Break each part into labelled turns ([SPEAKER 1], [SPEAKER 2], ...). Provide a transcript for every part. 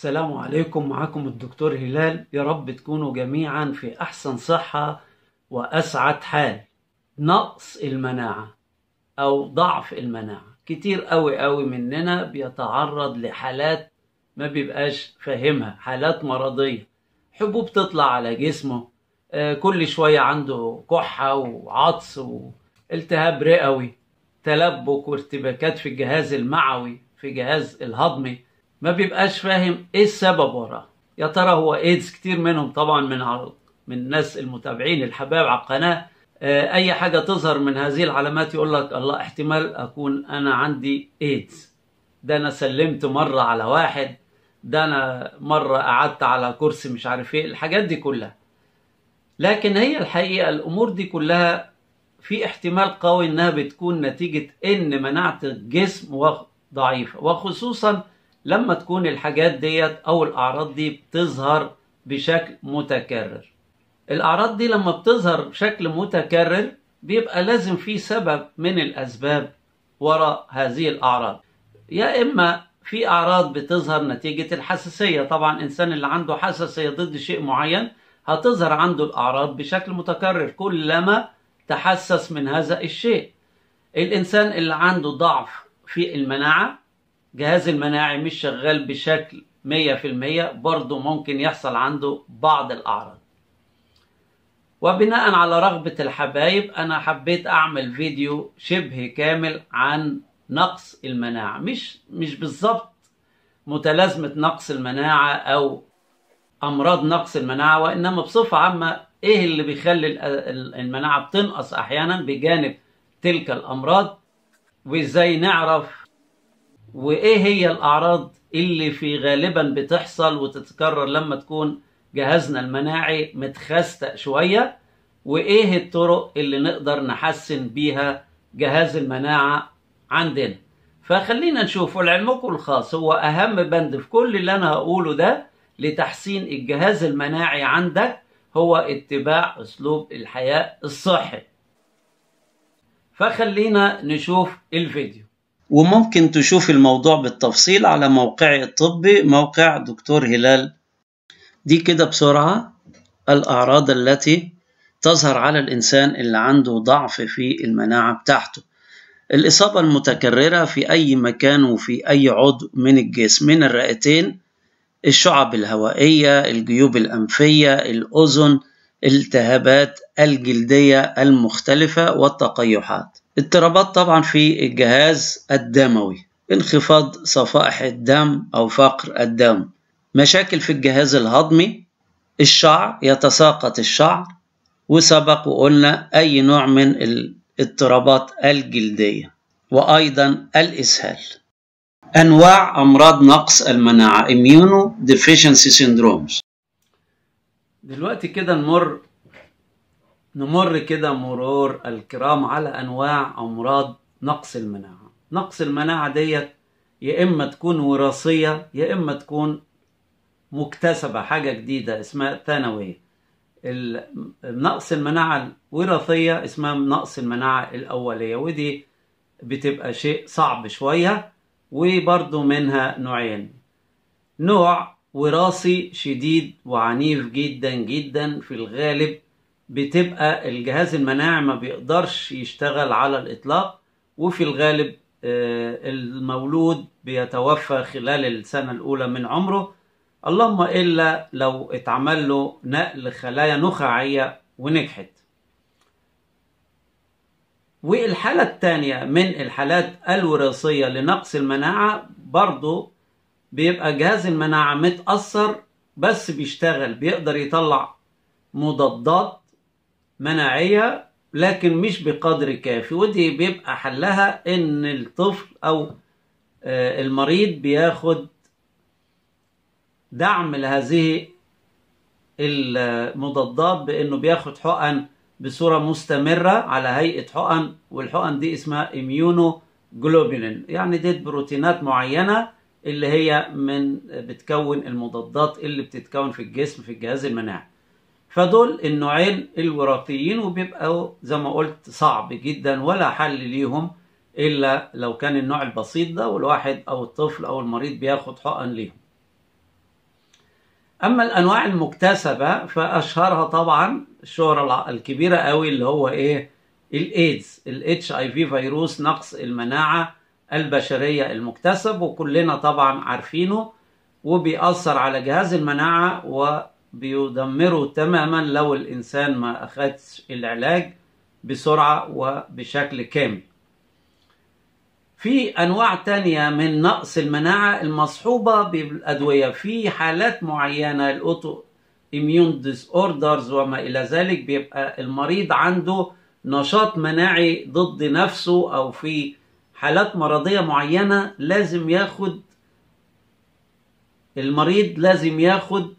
[SPEAKER 1] السلام عليكم. معكم الدكتور هلال. يا رب تكونوا جميعا في أحسن صحة وأسعد حال. نقص المناعة أو ضعف المناعة. كتير قوي قوي مننا بيتعرض لحالات ما بيبقاش فاهمها حالات مرضية. حبوب تطلع على جسمه آه، كل شوية عنده كحة وعطس والتهاب رئوي. تلبك وارتباكات في الجهاز المعوي في الجهاز الهضمي. ما بيبقاش فاهم إيه السبب وراه. يا ترى هو ايدز كتير منهم طبعا من من الناس المتابعين الحباب على القناة. آه، أي حاجة تظهر من هذه العلامات يقول لك الله احتمال أكون أنا عندي ايدز ده أنا سلمت مرة على واحد ده أنا مرة قعدت على كرسي مش عارف إيه الحاجات دي كلها. لكن هي الحقيقة الأمور دي كلها في احتمال قوي إنها بتكون نتيجة إن مناعة الجسم ضعيفه وخصوصا لما تكون الحاجات ديت أو الأعراض دي بتظهر بشكل متكرر. الأعراض دي لما بتظهر بشكل متكرر بيبقى لازم في سبب من الأسباب وراء هذه الأعراض. يا إما في أعراض بتظهر نتيجة الحساسية. طبعا الانسان اللي عنده حساسية ضد شيء معين هتظهر عنده الأعراض بشكل متكرر كلما تحسس من هذا الشيء. الإنسان اللي عنده ضعف في المناعة جهاز المناعي مش شغال بشكل 100% برضه ممكن يحصل عنده بعض الأعراض. وبناء على رغبة الحبايب أنا حبيت أعمل فيديو شبه كامل عن نقص المناعة. مش مش بالظبط متلازمة نقص المناعة أو أمراض نقص المناعة وإنما بصفة عامة إيه اللي بيخلي المناعة بتنقص أحيانا؟ بجانب تلك الأمراض. وإزاي نعرف وإيه هي الأعراض اللي في غالبا بتحصل وتتكرر لما تكون جهازنا المناعي متخستق شوية؟ وإيه الطرق اللي نقدر نحسن بيها جهاز المناعة عندنا؟ فخلينا نشوف ولعلمكم الخاص هو أهم بند في كل اللي أنا هقوله ده لتحسين الجهاز المناعي عندك هو اتباع أسلوب الحياة الصحي. فخلينا نشوف الفيديو. وممكن تشوف الموضوع بالتفصيل على موقعي الطبي موقع دكتور هلال. دي كده بسرعة الأعراض التي تظهر على الإنسان اللي عنده ضعف في المناعة بتاعته. الإصابة المتكررة في أي مكان وفي أي عضو من الجسم من الرئتين الشعب الهوائية الجيوب الأنفية الأذن الالتهابات الجلدية المختلفة والتقيحات. اضطرابات طبعا في الجهاز الدموي انخفاض صفائح الدم أو فقر الدم مشاكل في الجهاز الهضمي الشعر يتساقط الشعر وسبق وقلنا أي نوع من الاضطرابات الجلدية وأيضا الإسهال. أنواع أمراض نقص المناعة Immuno Deficiency Syndromes. دلوقتي كده نمر نمر كده مرور الكرام على أنواع أمراض نقص المناعة. نقص المناعة ديت يا إما تكون وراثية يا إما تكون مكتسبة حاجة جديدة اسمها ثانوية. نقص المناعة الوراثية اسمها نقص المناعة الأولية ودي بتبقى شيء صعب شوية وبرضه منها نوعين. نوع وراثي شديد وعنيف جدا جدا في الغالب بتبقى الجهاز المناعي ما بيقدرش يشتغل على الإطلاق وفي الغالب المولود بيتوفى خلال السنة الأولى من عمره. اللهم إلا لو اتعمل له نقل خلايا نخاعية ونجحت. والحالة الثانية من الحالات الوراثية لنقص المناعة برضو بيبقى جهاز المناعة متأثر بس بيشتغل بيقدر يطلع مضادات مناعية لكن مش بقدر كافي. ودي بيبقى حلها إن الطفل أو المريض بياخد دعم لهذه المضادات بإنه بياخد حقن بصورة مستمرة على هيئة حقن والحقن دي اسمها اميونو جلوبولين يعني دي بروتينات معينة اللي هي من بتكون المضادات اللي بتتكون في الجسم في الجهاز المناعي. فدول النوعين الوراثيين وبيبقوا زي ما قلت صعب جدا ولا حل ليهم إلا لو كان النوع البسيط ده والواحد أو الطفل أو المريض بياخد حقن ليهم. أما الأنواع المكتسبة فأشهرها طبعا الشهرة الكبيرة قوي اللي هو إيه؟ الإيدز الاتش اي في فيروس نقص المناعة البشرية المكتسب وكلنا طبعا عارفينه وبيأثر على جهاز المناعة وبيدمره تماما لو الإنسان ما اخذش العلاج بسرعة وبشكل كامل. في أنواع تانية من نقص المناعة المصحوبة بالأدوية. في حالات معينة الأوتو immune disorders وما إلى ذلك بيبقى المريض عنده نشاط مناعي ضد نفسه أو في حالات مرضية معينة لازم ياخد المريض لازم ياخد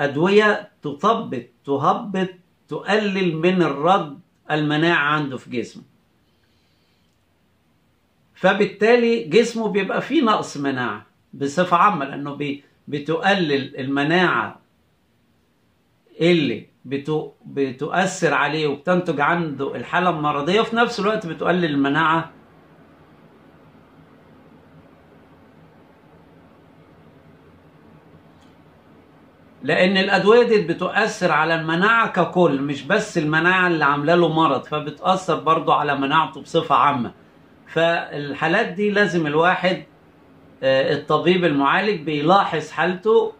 [SPEAKER 1] أدوية تثبط تهبط تقلل من الرد المناعي عنده في جسمه. فبالتالي جسمه بيبقى فيه نقص مناعة بصفة عامة لأنه بتقلل المناعة اللي بتؤثر عليه وبتنتج عنده الحالة المرضية وفي نفس الوقت بتقلل المناعة لأن الأدوية دي بتؤثر على المناعة ككل مش بس المناعة اللي عاملة له مرض فبتأثر برضه على مناعته بصفة عامة. فالحالات دي لازم الواحد الطبيب المعالج بيلاحظ حالته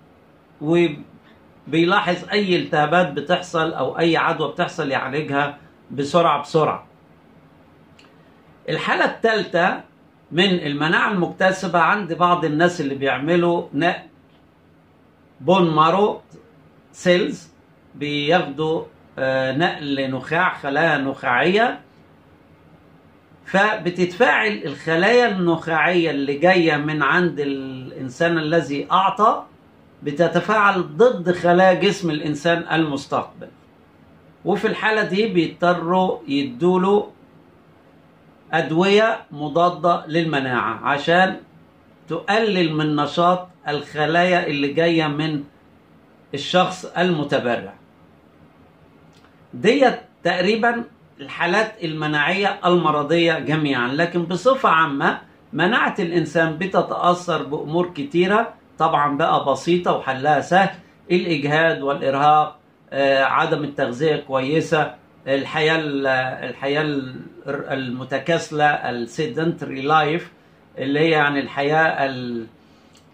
[SPEAKER 1] وبيلاحظ أي التهابات بتحصل أو أي عدوى بتحصل يعالجها بسرعة بسرعة. الحالة الثالثه من المناعة المكتسبة عند بعض الناس اللي بيعملوا نقل bone marrow cells بياخدوا نقل نخاع خلايا نخاعية. فبتتفاعل الخلايا النخاعية اللي جاية من عند الإنسان الذي أعطى بتتفاعل ضد خلايا جسم الإنسان المستقبل. وفي الحالة دي بيضطروا يدوله أدوية مضادة للمناعة عشان تقلل من نشاط الخلايا اللي جاية من الشخص المتبرع. ديت تقريبا الحالات المناعية المرضية جميعا لكن بصفة عامة مناعة الإنسان بتتأثر بأمور كتيرة طبعا بقى بسيطة وحلها سهل الإجهاد والإرهاق عدم التغذية كويسة الحياة الحياة المتكاسلة ال sedentary life اللي هي يعني الحياة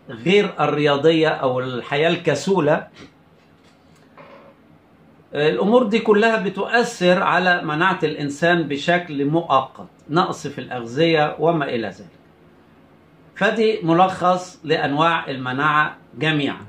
[SPEAKER 1] غير الرياضية أو الحياة الكسولة. الأمور دي كلها بتؤثر على مناعة الإنسان بشكل مؤقت نقص في الأغذية وما إلى ذلك. فدي ملخص لأنواع المناعة جميعا.